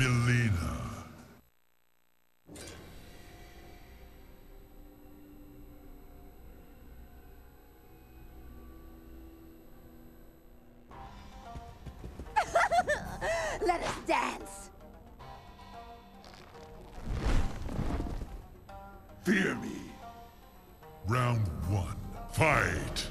Melina. Let us dance! Fear me. Round one. Fight!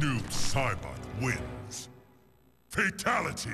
Noob Cybot wins. Fatality!